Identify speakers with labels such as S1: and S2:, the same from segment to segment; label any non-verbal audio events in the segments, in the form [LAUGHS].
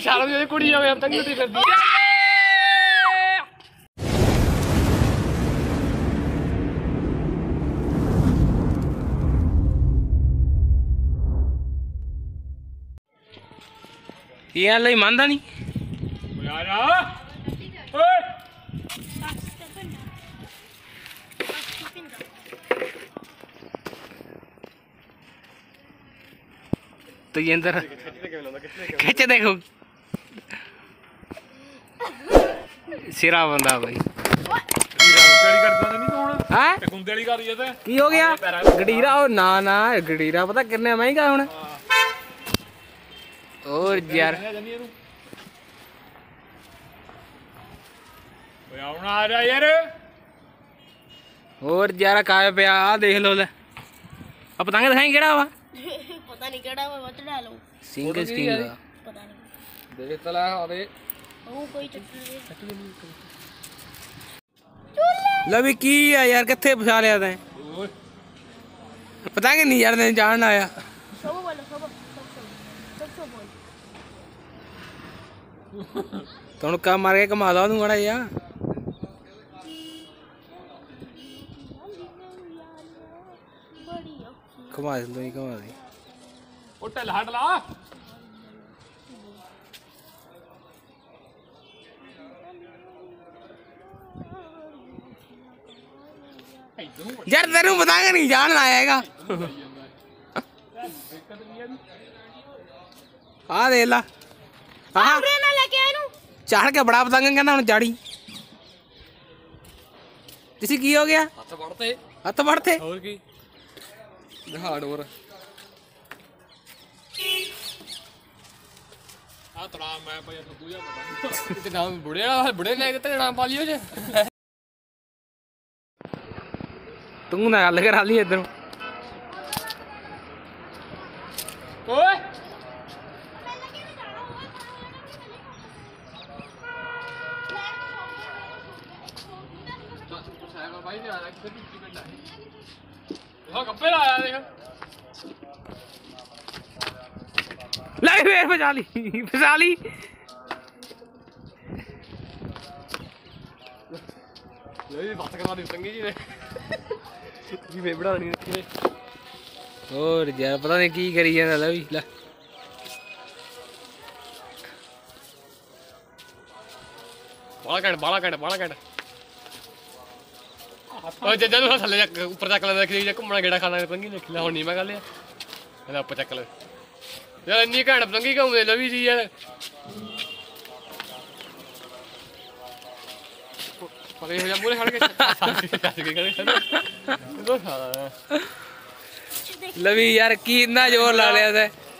S1: ਸ਼ਰਮ ਜਿਹੀ ਕੁੜੀ ਆਵੇ ਤੰਗ ਨਹੀਂ ਕਰਦੀ
S2: ਇਹ ਲਈ ਮੰਨਦਾ ਨਹੀਂ
S1: ਯਾਰ। ਓਏ।
S2: ਤੇਜਿੰਦਰ। ਖਿੱਚ ਦੇਖੋ। ਸਿਰਾ ਬੰਦਾ ਬਾਈ
S1: ਕਿਹੜੀ ਕਰਦਾ ਨਹੀਂ ਤੂੰ ਹੁਣ
S2: ਹਾਂ
S1: ਤੇ ਗੁੰਦੇ ਵਾਲੀ ਕਰ ਜੇ
S2: ਕੀ ਹੋ ਗਿਆ ਗੜੀਰਾ ਉਹ ਨਾ ਨਾ ਗੜੀਰਾ ਪਤਾ ਕਿੰਨੇ ਮਹਿੰਗਾ ਹੁਣ ਹੋਰ ਯਾਰ
S1: ਜਾਂਦੀ ਇਹਨੂੰ ਓਏ ਆਉਣ ਆ ਜਾ ਯਾਰ
S2: ਹੋਰ ਯਾਰ ਕਾਇਆ ਪਿਆ ਆ ਦੇਖ ਲੋ ਲੈ ਆ ਪਤੰਗ ਦਿਖਾਈ ਕਿਹੜਾ ਵਾ
S3: ਪਤਾ ਨਹੀਂ ਕਿਹੜਾ ਵਾ ਵੱਧ ਡਾਲੋ
S2: ਸਿੰਗਲ ਸਟਿੰਗ
S3: ਪਤਾ ਨਹੀਂ
S1: ਦੇਖ ਤਲਾ ਆਵੇ
S3: ਉਹ ਕੋਈ ਚੱਕਰ ਨਹੀਂ
S2: ਲੈ ਵੀ ਕੀ ਆ ਯਾਰ ਕਿੱਥੇ ਫਸਾ ਲਿਆ ਤੈਂ
S1: ਓਏ
S2: ਪਤੰਗ ਨਹੀਂ ਯਾਰ ਤੈਨੂੰ ਜਾਣਨ ਆਇਆ
S3: ਸਭ ਬੋਲੋ ਸਭ ਸਭ ਸਭ ਬੋਲ
S2: ਤੈਨੂੰ ਕੰਮ ਮਾਰ ਕੇ ਕਮਾ ਲਾ ਤੂੰ ਮੜਾ ਯਾ
S3: ਬੜੀ ਔਖੀ
S2: ਕਮਾ ਦੇ ਤੂੰ ਹੀ ਕਮਾ ਦੇ
S1: ਉਹ ਢਿੱਲ ਹਟ ਲਾ
S2: ਯਾਰ ਤੈਨੂੰ ਪਤੰਗ ਨਹੀਂ ਜਾਣਨ ਆਇਆ ਹੈਗਾ। ਆ ਦੇ ਲਾ। ਆਹ।
S3: ਉਰੇ ਨਾ ਲੈ ਕੇ ਆ ਇਹਨੂੰ।
S2: ਚੜ ਕੇ ਬੜਾ ਪਤੰਗ ਕਹਿੰਦਾ ਹੁਣ ਜਾੜੀ। ਤੁਸੀਂ ਕੀ ਹੋ ਗਿਆ?
S1: ਹੱਥ ਵੜਤੇ।
S2: ਹੱਥ ਵੜਤੇ?
S1: ਹੋਰ ਕੀ? ਦਿਖਾ ਡੋਰ ਆ ਤਰਾ ਮੈਂ ਪਿਆ ਤੂੰ ਜਾ ਪਤਾ ਤੇ ਨਾਮ ਬੁੜੇ ਲੈ ਕੇ ਤੇ ਨਾਮ ਪਾ ਲਿਓ ਜੇ।
S2: ਤੂੰ ਨਾ ਗੱਲ ਕਰਾ ਲਈ ਇਧਰੋਂ
S1: ਓਏ ਭਾਈ ਨੇ ਆਇਆ ਕਿਤੇ ਕੀ ਪਿੰਡ ਆ ਇਹ ਕੱਪੇ ਲਾਇਆ ਦੇਖ
S2: ਲੈ ਫੇਰ ਫਸਾ ਲਈ ਫਸਾ ਲਈ
S1: ਲੈ ਵੀ ਬੱਤ ਕਰਵਾ ਦੀ ਸੰਗੀ ਜੀ ਨੇ ਕੀ ਫੇਵੜਾ ਨਹੀਂ
S2: ਹੋਰ ਯਾਰ, ਪਤਾ ਨਹੀਂ ਕੀ ਕਰੀ ਜਾਂਦਾ, ਲੈ ਵੀ, ਲੈ।
S1: ਬਾਲਾ ਘੰਟ ਬਾਲਾ ਘੰਟ ਬਾਲਾ ਘੰਟ ਓਏ, ਜੱਜਾਂ ਨੂੰ ਥੱਲੇ ਜਾ ਕੇ ਉੱਪਰ ਚੱਕ ਲੈ ਕਿ ਜੇ ਘੁੰਮਣਾ ਗੇੜਾ ਖਾਣਾ ਪੰਗੀ ਲਿਖ ਲੈ, ਹੁਣ ਨਹੀਂ ਮੈਂ ਕਰ ਲਿਆ। ਇਹਦਾ ਉੱਪਰ ਚੱਕ ਲੈ। ਯਾਰ, ਇੰਨੀ ਘੰਟ ਪਤੰਗੀ ਘੁੰਮਦੇ ਲਵੀ ਜੀ, ਯਾਰ?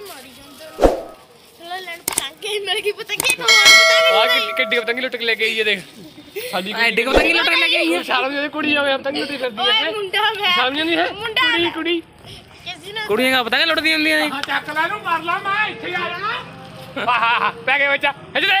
S1: ਮਾਰੀ
S3: ਜਾਂਦਾ ਚਲੋ ਲੈਣ ਪਤੰਗ ਕੇ ਮੇਰੇ ਕੀ ਪਤਾ ਕੀ ਕਮਾਲ
S1: ਆ ਕਿੱਡੀ ਕਿੱਡੀ ਪਤੰਗੀ ਲੁੱਟ ਕੇ ਲੈ ਕੇ ਆਈ ਹੈ ਦੇਖ ਸਾਡੀ
S2: ਐਡੇ ਕੋ ਪਤੰਗੀ ਲੁੱਟ ਕੇ ਲੈ ਕੇ ਆਈ ਹੈ
S1: ਸ਼ਰਮ ਜਿਹੀ ਕੁੜੀ ਆਵੇ ਪਤੰਗੀ ਲੁੱਟੀ ਫਿਰਦੀ
S3: ਓਏ
S1: ਹੈ
S3: ਮੁੰਡਾ ਮੈਂ
S1: ਸ਼ਰਮ ਨਹੀਂ ਹੈ
S3: ਮੁੰਡਾ
S1: ਕੁੜੀ ਕੁੜੀ
S3: ਕਿਸੇ ਨੇ
S2: ਕੁੜੀਆਂ ਕਾ ਪਤੰਗ ਲੁੱਟਦੀਆਂ ਹੁੰਦੀਆਂ ਨੇ
S1: ਹਾਂ ਚੱਕ ਲੈ ਨੂੰ ਮਾਰ ਲਾ ਮੈਂ ਇੱਥੇ ਆ ਜਾਣਾ ਹਾ ਹਾ ਹਾ ਪੈ ਗਏ ਬੱਚਾ ਇੱਧਰ ਦੇ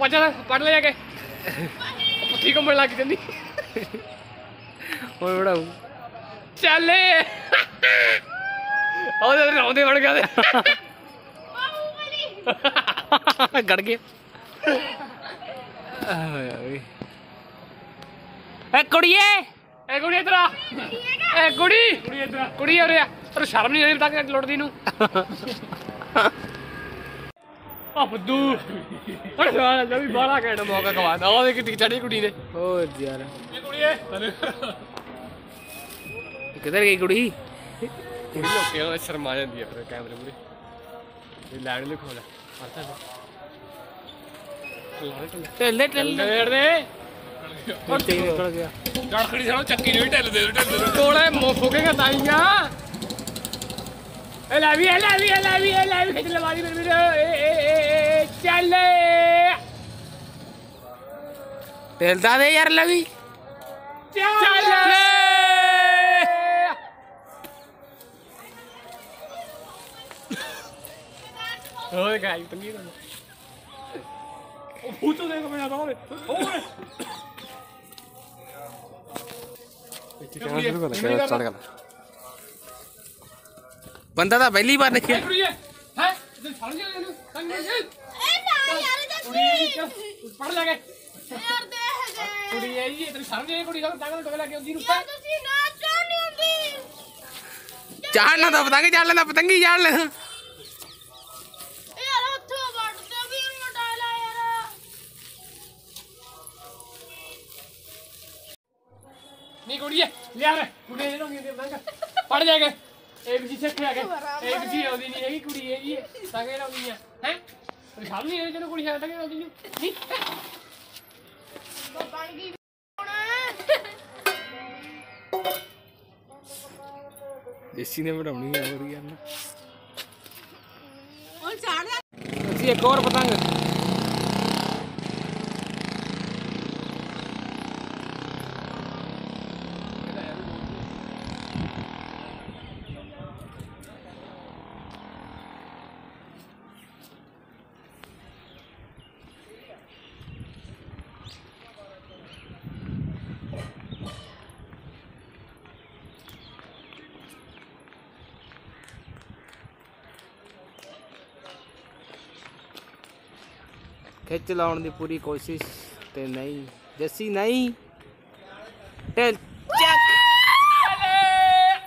S2: पहुँचा पढ़
S1: ले जाके। पत्थी को लग जंदी
S3: और
S2: बड़ा चले। और रोंदे बड़ गए
S1: गड़ गए कुड़िए! ए कुड़ी इधर ए कुड़ी। कुड़ी इधर कुड़ी और यार शर्म नहीं आ रही तक लौटदी नु। अब्दू अरे यार जब भी बड़ा कहना मौका कमाना और एक टीचर ही कुड़ी ने।
S2: ओ यार।
S1: ये कुड़ी
S2: है। किधर गई
S1: कुड़ी? कुड़ी लोग के शर्मा जाती है फिर कैमरे पूरे। ये लाइट ले खोला। आता
S2: है। टल
S1: टल टल
S2: रे और निकल गया।
S1: गड़खड़ी चलो चक्की नहीं टल दे टल दे। थोड़ा मोफोकेगा ताइया ए लावी ए लावी ए लावी ए लावी खिचलवारी मेरे मेरे ए ए ए चले। तेलता दे यार लगी चले। ओए गाइस बंदा
S2: था पहली बार देखिए
S1: चल पढ़ लगे? यार दे दे कुड़ी आई है तेरी शर्म नहीं
S2: कुड़ी का? टांग टोला के
S1: दी रुपा चार ना तो पतंगी जाल ना पतंगी
S3: जाल यार हथों
S1: बाटते
S3: अभी
S1: मटा ला यार।
S3: नहीं कुड़ी ले
S1: आ कुड़ी ले लोगे दे पतंग पढ़ जाएगा। एबीसी से क्या गए एबीसी
S3: होती नहीं है कुड़ी है ये।
S2: सगे ना है हैं। 우리 잠이
S3: 예전에 우리 잘
S1: 당해가지고. 빵기 ਦੇਸੀ ਨੇ ਬਣਾਉਣੀ ਹੈ ਹੋਰ ਕੀ
S3: ਕਰਨਾ। ਹੁਣ ਚਾੜਦਾ
S2: ਅਸੀਂ ਇੱਕ ਹੋਰ ਪਤੰਗ। ਖਿੱਚ ਲਾਉਣ ਦੀ ਪੂਰੀ ਕੋਸ਼ਿਸ਼ ਤੇ ਨਹੀਂ ਜੱਸੀ ਨਹੀਂ। ਟੇਲ ਚੱਕ।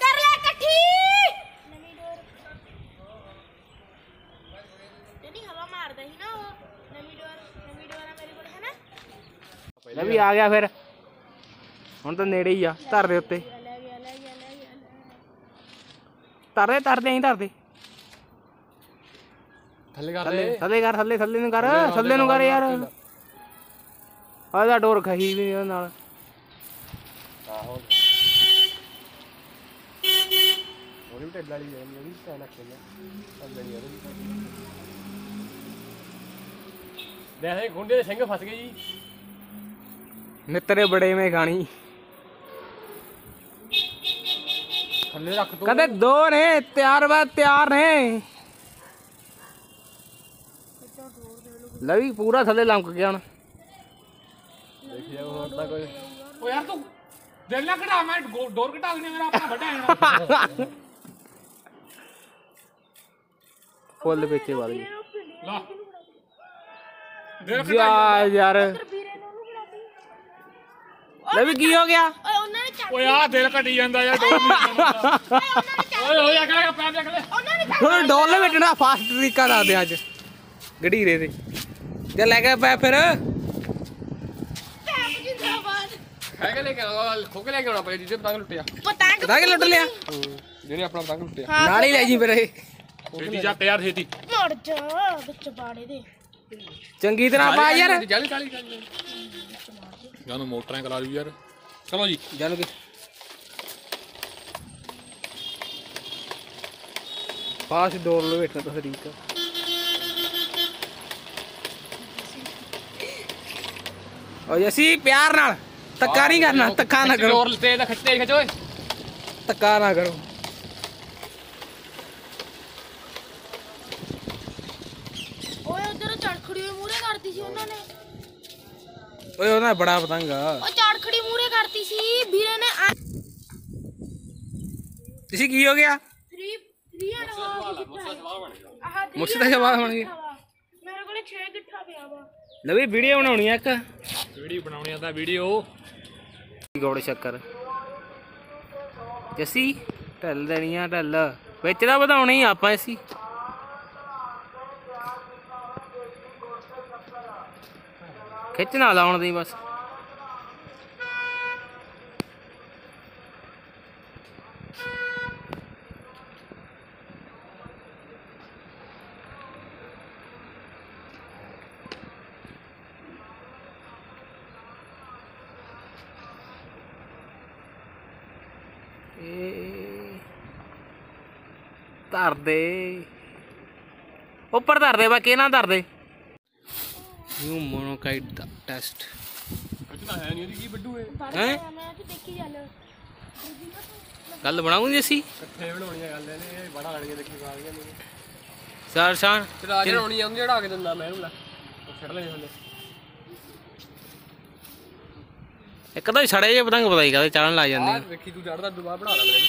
S3: ਕਰ ਲੈ ਇਕੱਠੀ। ਨਵੀਂ ਡੋਰ ਜਿਹੜੀ ਹਵਾ ਮਾਰਦਾ ਸੀ ਨਾ ਉਹ ਨਵੀਂ ਡੋਰ ਨਵੀਂ ਡੋਰ ਆ ਮੇਰੇ ਕੋਲ ਹੈ ਨਾ?
S2: ਲੈ ਵੀ ਆ ਗਿਆ ਫਿਰ। ਹੁਣ ਤਾਂ ਨੇੜੇ ਹੀ ਆ ਧਰ ਦੇ ਉੱਤੇ।
S3: ਲੈ ਗਿਆ ਲੈ ਗਿਆ
S1: ਥੱਲੇ ਕਰ
S2: ਥੱਲੇ ਥੱਲੇ ਕਰ ਥੱਲੇ ਥੱਲੇ ਨੂੰ ਕਰ ਥੱਲੇ ਨੂੰ ਕਰ ਯਾਰ ਆਹ ਡੋਰ ਖਹੀ ਵੀ ਉਹਦੇ ਨਾਲ
S1: ਆਹੋ ਉਹਨੇ ਵੀ ਢੱਲਾ ਲਈ ਜਾਂਦੀ ਉਹਦੀ ਤਾਂ ਨਾ ਖੇਲਣਾ ਅੱਲੇ ਨਹੀਂ ਉਹਦੀ ਦੇਖੇ ਗੁੰਡੇ ਦੇ ਸਿੰਘ ਫਸ ਗਏ ਜੀ
S2: ਮਿੱਤਰੇ ਬੜੇ ਮੇ ਖਾਣੀ
S1: ਥੱਲੇ ਰੱਖ ਤੂੰ
S2: ਕਦੇ ਦੋ ਨੇ ਤਿਆਰ ਵਾ ਤਿਆਰ ਨੇ ਲਵੀ ਪੂਰਾ ਥੱਲੇ ਲੰਕ ਗਿਆ ਹੁਣ।
S1: ਦੇਖਿਆ ਹੋਰ ਤਾਂ ਕੋਈ। ਓ ਯਾਰ ਤੂੰ ਦਿਲ ਨਾ ਘਟਾ ਮੈਂ ਡੋਰ ਘਟਾ ਦੇਣੀ ਮੇਰਾ ਆਪਣਾ ਵੱਡਾ ਜਾਣਾ [LAUGHS]
S2: ਫੁੱਲ ਵਿੱਚੇ ਵੱਧ ਗਈ
S1: ਲਾ।
S2: ਜਾ ਯਾਰ
S3: ਵੀਰੇ ਨੂੰ ਉਹਨੂੰ ਬੁਲਾਤੀ
S2: ਲਵੀ ਕੀ ਹੋ ਗਿਆ?
S3: ਓਏ ਉਹਨਾਂ ਨੇ ਚੱਕ
S1: ਓਏ ਆ ਦਿਲ ਘਟੀ ਜਾਂਦਾ ਯਾਰ ਡੋਰ
S3: ਓਏ ਉਹਨਾਂ ਨੇ ਚੱਕ
S1: ਓਏ ਹੋਇਆ ਕਰਾਂਗਾ ਪੈਰ ਦੇਖ ਲੈ।
S3: ਉਹਨਾਂ ਨੇ
S2: ਲਵੇਟਣਾ ਫਾਸਟ ਤਰੀਕਾ ਦੱਸਦੇ ਅੱਜ। ਗੜੀਰੇ ਦੇ। ਜੇ ਲੈ ਕੇ ਪੈ ਫਿਰ।
S1: ਹੈਗਾ ਲੈ ਕੇ ਆਉਣਾ? ਖੋਕੇ ਲੈ ਕੇ ਆਉਣਾ ਪਏ ਜਿੱਦੇ ਪਤੰਗ ਲੁੱਟਿਆ।
S3: ਪਤੰਗ
S2: ਪਤਾ ਕਿ ਲੁੱਟ ਲਿਆ।
S1: ਜਿਹੜੇ ਆਪਣਾ ਪਤੰਗ ਲੁੱਟਿਆ।
S2: ਨਾਲ ਹੀ ਲੈ ਜੀ ਫਿਰ ਇਹ।
S1: ਛੇਤੀ ਜਾ ਤਿਆਰ ਛੇਤੀ।
S3: ਮਰ ਜਾ ਵਿੱਚ ਬਾੜੇ ਦੇ।
S2: ਚੰਗੀ ਤਰ੍ਹਾਂ ਪਾ ਯਾਰ।
S1: ਜਾਲੀ ਜਾਲੀ ਜਾਨੂੰ ਮੋਟਰਾਂ ਕਲਾ ਲਈ ਯਾਰ। ਚਲੋ ਜੀ।
S2: ਜਾਨ ਕੇ। ਫਾਸਟ ਡੋਰ ਲਵੇਟਣਾ ਤਾਂ ਤਰੀਕਾ ਓ ਅਸੀਂ ਪਿਆਰ ਨਾਲ ਧੱਕਾ ਨਹੀਂ ਕਰਨਾ ਧੱਕਾ ਨਾ ਕਰੋ
S1: ਜ਼ੋਰ ਤੇ ਦਾ ਖੱਟੇ ਖਿੱਚ ਓਏ
S2: ਧੱਕਾ ਨਾ ਕਰੋ
S3: ਓਏ ਉਧਰ ਚੜਖੜੀ ਮੂਰੇ ਕਰਤੀ ਸੀ ਉਹਨਾਂ ਨੇ
S2: ਓਏ ਉਹਦਾ ਬੜਾ ਪਤੰਗ ਆ
S3: ਉਹ ਚੜਖੜੀ ਮੂਰੇ ਕਰਤੀ ਸੀ ਵੀਰੇ ਨੇ
S2: ਤੁਸੀਂ ਕੀ ਹੋ ਗਿਆ
S3: 3 3 ਐਂਡ ਹਾਫ
S2: ਮੁੱਛ ਦਾ ਜਵਾਬ ਬਣ ਗਿਆ
S3: ਮੇਰੇ ਕੋਲੇ 6 ਗਿੱਠਾ ਪਿਆ ਵਾ
S2: ਲਵੀ ਵੀਡੀਓ ਬਣਾਉਣੀ ਆ ਇੱਕ
S1: ਵੀਡੀਓ ਬਣਾਉਣੀ ਆ ਵੀਡੀਓ।
S2: ਗੋੜ ਸ਼ੱਕਰ? ਜੱਸੀ, ਢੱਲ ਦੇਣੀ ਆ ਢੱਲ। ਵਿੱਚ ਦਾ ਵਧਾਉਣਾ ਹੀ ਆਪਾਂ ਅਸੀਂ ਖਿੱਚ ਨਾ ਲਾਉਣ ਦੀ ਬਸ ਇਹ ਧਰ ਦੇ ਉੱਪਰ ਧਰ ਦੇ ਬਾਕੀ ਇਹਨਾਂ ਧਰ ਦੇ ਨਿਊ ਮੋਨੋਕਾਈਟ ਦਾ ਟੈਸਟ।
S1: ਕੱਚਦਾ ਹੈ ਨਹੀਂ ਇਹਦੀ ਕੀ ਵੱਡੂ ਹੈ
S2: ਹੈ?
S3: ਮੈਂ ਤੇ ਦੇਖੀ ਚੱਲ
S2: ਗੱਲ ਬਣਾਉਂਗੇ ਅਸੀਂ?
S1: ਇਕੱਠੇ ਬਣਾਉਣੀ ਆ ਗੱਲ ਇਹਨੇ ਇਹ ਬੜਾ ਲੜੀਆਂ ਦੇਖੀ ਵਾਲੀਆਂ ਨੇ
S2: ਚਾਰ ਸ਼ਾਨ
S1: ਤੇ ਰਾਜ ਬਣਾਉਣੀ ਆਉਂਦੀ ਜਿਹੜਾ ਕੇ ਦਿੰਦਾ ਮੈਂ ਇਹਨੂੰ ਲੈ। ਛੱਡ ਲੈ ਥੱਲੇ।
S2: ਇੱਕ ਤਾਂ ਛੜੇ ਜੇ ਪਤੰਗ ਪਤਾ ਹੀ ਕਦੇ ਚੜਨ ਲੱਗ ਜਾਂਦੇ
S1: ਆਹ ਵੇਖੀ ਤੂੰ ਚੜਦਾ ਦੁਬਾਰਾ ਬਣਾ ਲੈ ਮੇਰੇ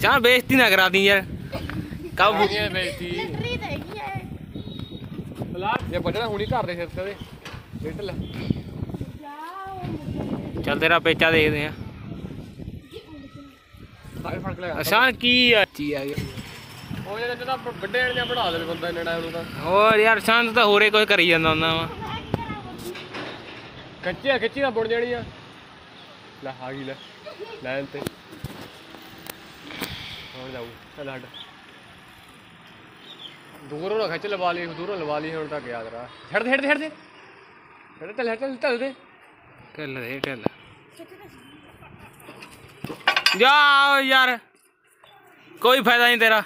S2: ਵੱਡੀ ਸ਼ਾਨ ਬੇਇੱਜ਼ਤੀ ਨਾ ਕਰਾ ਦੀ ਯਾਰ। ਕਾਬੂ
S1: ਇਹ ਬੇਟੀ
S3: ਟਰੀ ਤੇ ਹੈਗੀ ਹੈ।
S1: ਬਲਾ ਇਹ ਵੱਜਣਾ ਹੁਣੀ ਘਰ ਦੇ ਸਿਰ ਤੇ ਡਿੱਟ ਲੈ।
S3: ਜਾਓ।
S2: ਚੱਲ ਤੇਰਾ ਪੇਚਾ ਦੇਖਦੇ ਆ
S1: ਫੜ ਕੇ ਲੈ
S2: ਅਸ਼ਾਨ ਕੀ ਆ? ਚੀ ਆ ਗਿਆ?
S1: ਉਹ ਜਿਹੜਾ ਜਿਹੜਾ ਵੱਡੇ ਨੇ ਬਣਾ ਦੇਵੇ ਬੰਦਾ ਇੰਨਾ ਟਾਈਮ ਨੂੰ ਤਾਂ।
S2: ਹੋਰ ਯਾਰ ਸ਼ਾਨ ਤਾਂ ਹੋਰੇ ਕੁਝ ਕਰੀ ਜਾਂਦਾ ਹੁੰਦਾ ਵਾ।
S1: ਕੱਚੀ ਆ ਕੱਚੀ ਨਾ ਬੁਣ ਜਾਣੀ ਆ ਲੈ ਆ ਗਈ ਲੈ। ਲੈਣ ਤੇ। हूँ चल हट। दूर ना, खिंच लवा ली, दूर लवा ली हूँ तक तो याद रहा। हट दे हट दे हट दे। हट चल चल चल दे।
S2: चल दे, चल जाओ यार, कोई फ़ायदा नहीं तेरा।